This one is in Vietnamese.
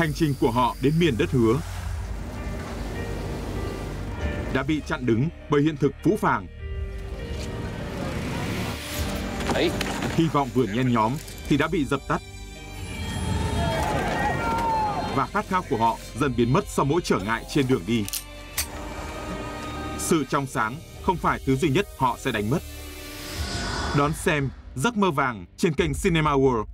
Hành trình của họ đến miền đất hứa đã bị chặn đứng bởi hiện thực phũ phàng. Đấy. Hy vọng vừa nhen nhóm thì đã bị dập tắt. Và khát khao của họ dần biến mất sau mỗi trở ngại trên đường đi. Sự trong sáng không phải thứ duy nhất họ sẽ đánh mất. Đón xem Giấc mơ vàng trên kênh Cinema World